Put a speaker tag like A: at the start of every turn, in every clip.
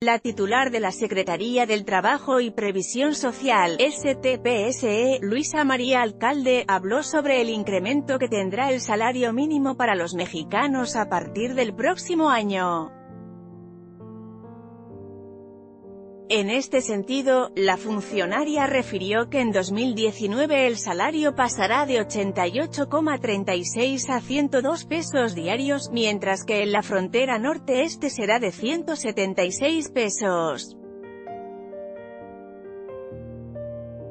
A: La titular de la Secretaría del Trabajo y Previsión Social, STPSE, Luisa María Alcalde, habló sobre el incremento que tendrá el salario mínimo para los mexicanos a partir del próximo año. En este sentido, la funcionaria refirió que en 2019 el salario pasará de 88,36 a 102 pesos diarios, mientras que en la frontera norte este será de 176 pesos.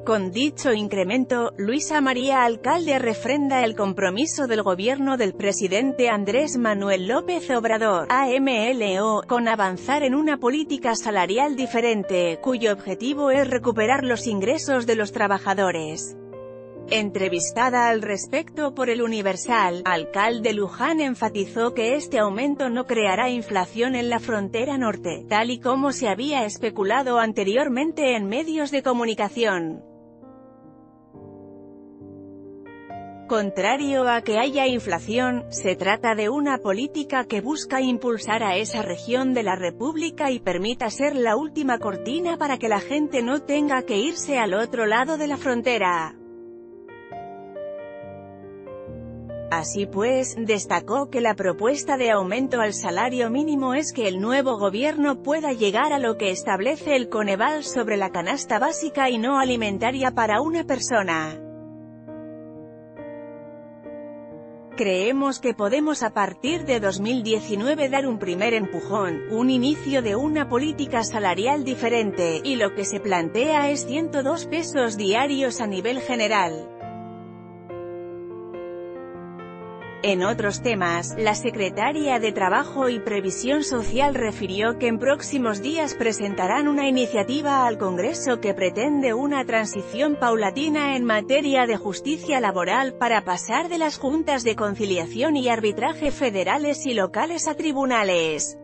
A: Con dicho incremento, Luisa María Alcalde refrenda el compromiso del gobierno del presidente Andrés Manuel López Obrador, AMLO, con avanzar en una política salarial diferente, cuyo objetivo es recuperar los ingresos de los trabajadores. Entrevistada al respecto por el Universal, alcalde Luján enfatizó que este aumento no creará inflación en la frontera norte, tal y como se había especulado anteriormente en medios de comunicación. Contrario a que haya inflación, se trata de una política que busca impulsar a esa región de la República y permita ser la última cortina para que la gente no tenga que irse al otro lado de la frontera. Así pues, destacó que la propuesta de aumento al salario mínimo es que el nuevo gobierno pueda llegar a lo que establece el Coneval sobre la canasta básica y no alimentaria para una persona. Creemos que podemos a partir de 2019 dar un primer empujón, un inicio de una política salarial diferente, y lo que se plantea es 102 pesos diarios a nivel general. En otros temas, la secretaria de Trabajo y Previsión Social refirió que en próximos días presentarán una iniciativa al Congreso que pretende una transición paulatina en materia de justicia laboral para pasar de las juntas de conciliación y arbitraje federales y locales a tribunales.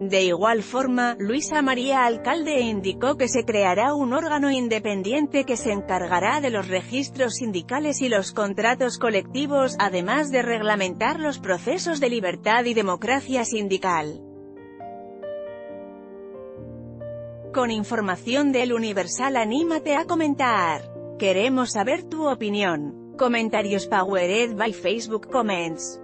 A: De igual forma, Luisa María Alcalde indicó que se creará un órgano independiente que se encargará de los registros sindicales y los contratos colectivos, además de reglamentar los procesos de libertad y democracia sindical. Con información del Universal anímate a comentar. Queremos saber tu opinión. Comentarios Powered by Facebook Comments.